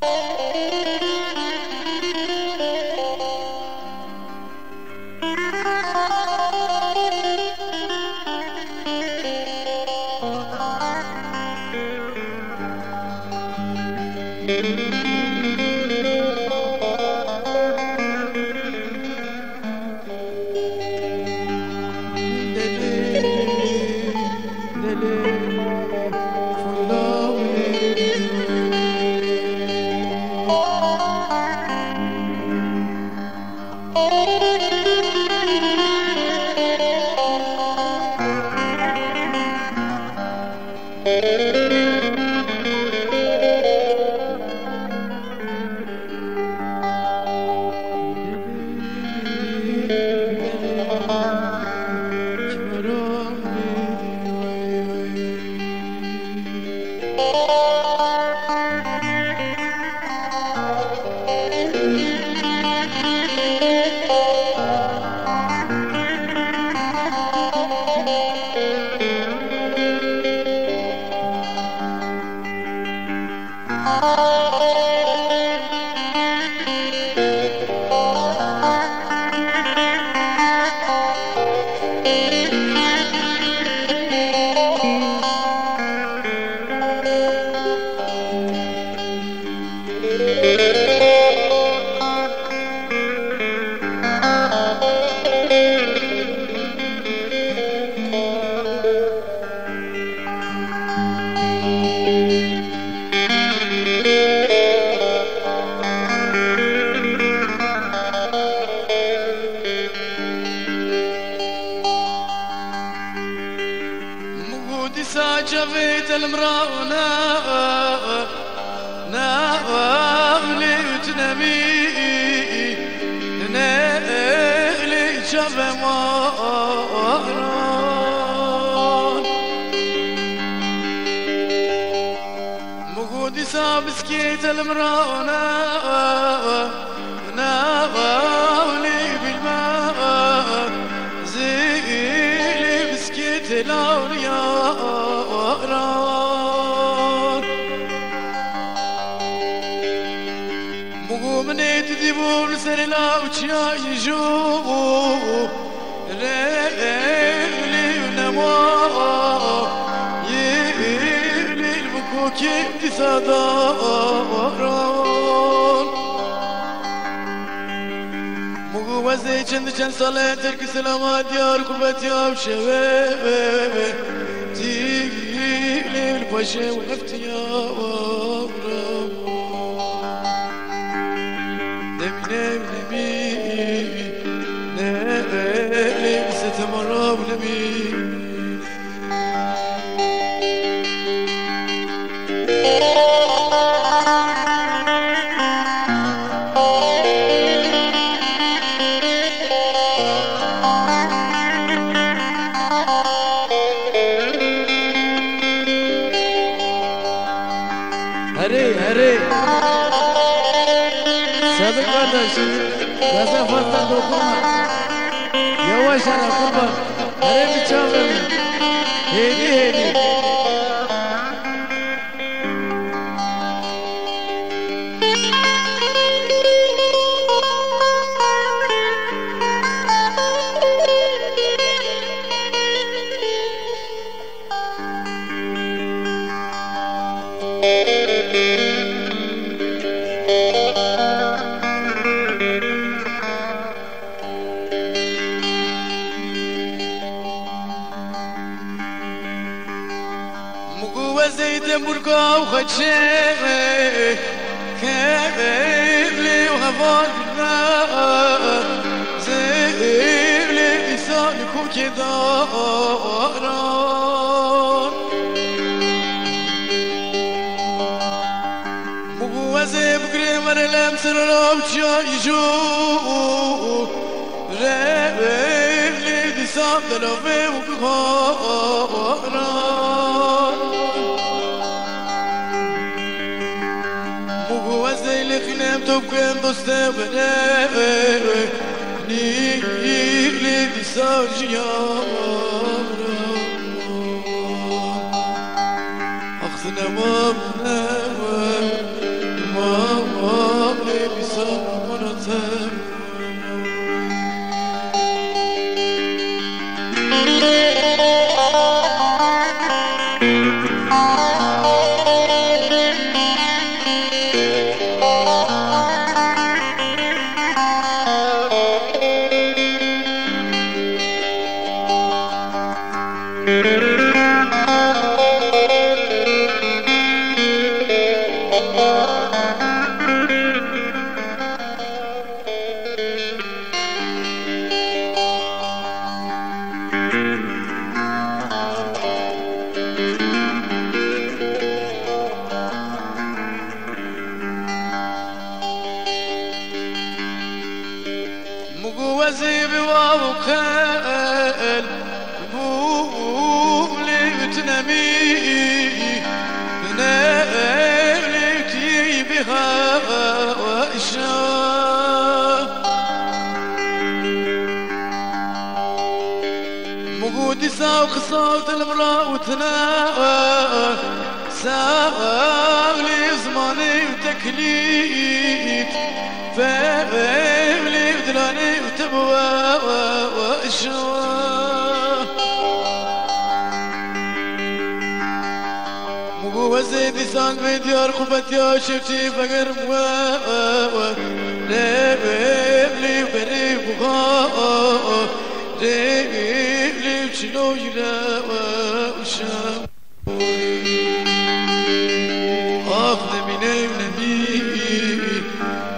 Música ساجفيت المراونا ناولي وتنبي نالي شاف مارون مقودي سابسكيت المراونا ناولي بالماء زيلي بسكيت الأورياء سرلا وشيا يجو ريلي ونمو يلي البكوكي تصدارون مگو وزی چند چند ساله ترک سلامت یار قربت یاب شوه تیلی الپاشه وقت یاب Kardeş. Gaza fazla dokunma. Yavaş ara kurban. Hadi bir çalalım. Hedi hedi. كو خدشي كذب لي وهفون زيب لي إسانكم كدارا وزيب قريم أنا لمسر رام جاي جو ريب لي دي دلو بي وكهارا وزي الخنام تبكي انضستا بنامي ليك ليك ساج يا أخذنا مامنا ماما بيبي صابنا تامي ودي ساوق صوت المرا وتنا ساوق لي زماني وتكليت فاهم لي بدراني وتبوا وزيد سان بديار خبت يا شفتي فقر موا ليب ليب ريب ريب çloira uşa Ah ne bilev ne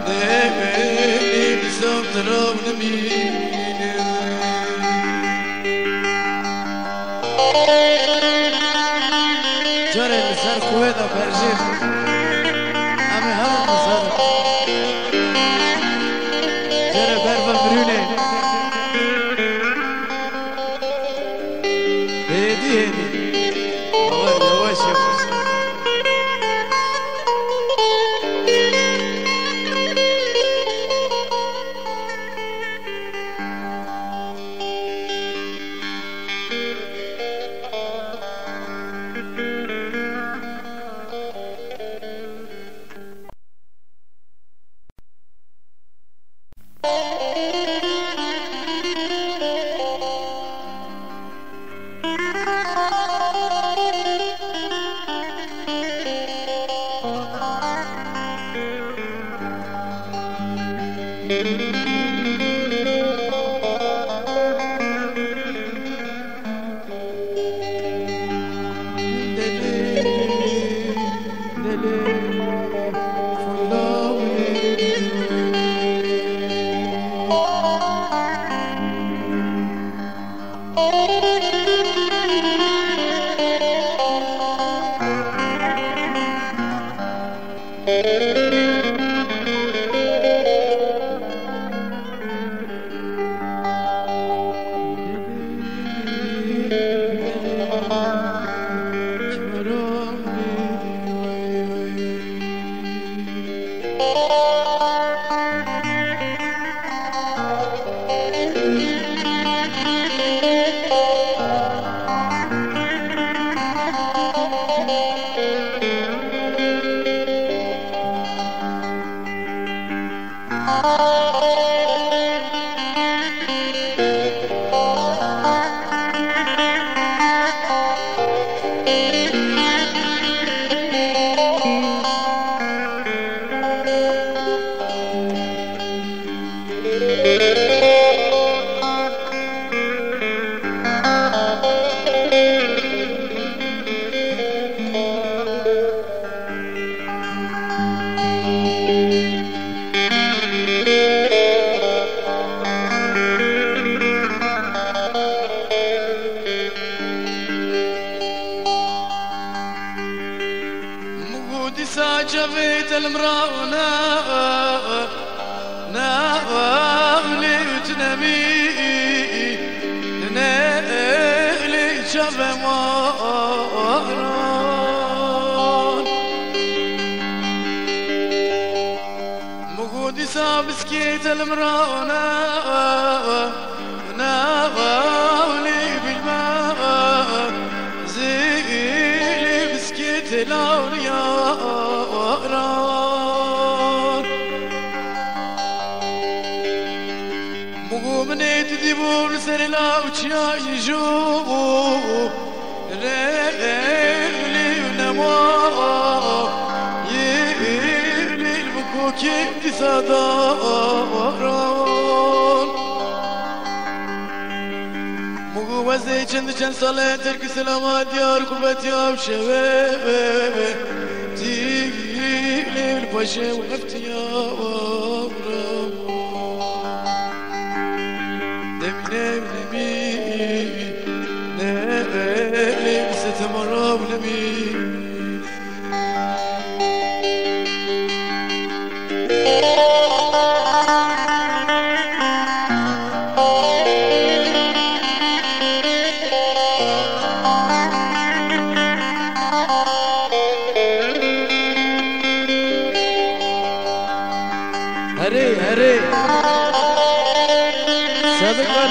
Ne beni bizam drav ne bi Çare nisar kuvvet ودي ساجة بيت المراونا ناولي وتنمي ناولي جبه مورون مغودي سابسكيت المراونا gittiler yaran Mu'minet divur serilav çaycu Revliv nema Yevliv kukim sadara مقوزي چند چند ساله ترک سلامات یار قوت یاب شوه تیلی وجه واختيار دمنا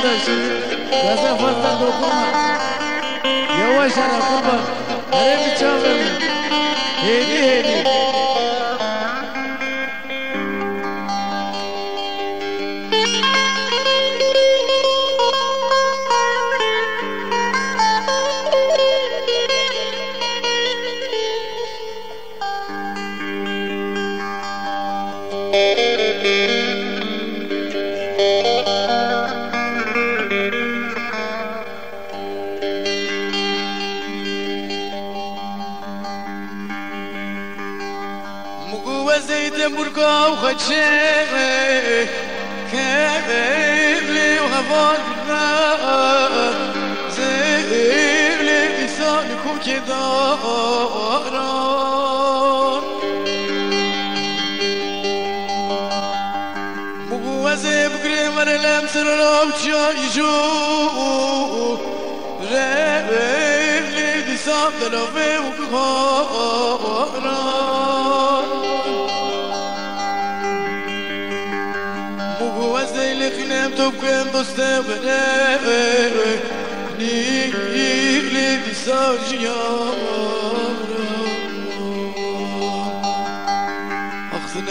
Kardeş. Gaza fazla dokunma. Yavaş ara kurban. Hadi bir çal beni. Hedi hedi. وجهي كذب لي وغضب زيب لي لسانك وكدار مبوزي بقري من الامسر رام جايجو ريب لي لسان دلوبي وكدار وزي لخنم تبكم دوسته بره نی لی دیسا جیارا اخزن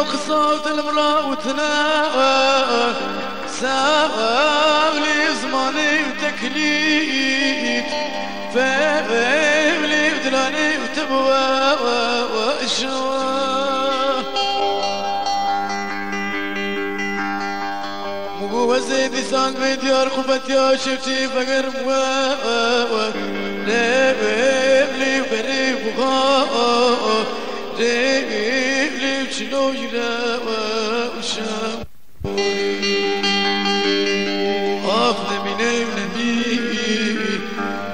وخصوت المرا وتنا ساب لي زماني وتكليت فاب لي بدراني وتبوا وشوا وزيد سان مديار خبت يا شفتي فقر موا لي لي بري بغا لي بشلو يرا وشام أخذ من النبي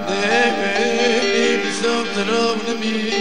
نبي بسم تراب نبي Çare sar kuvvet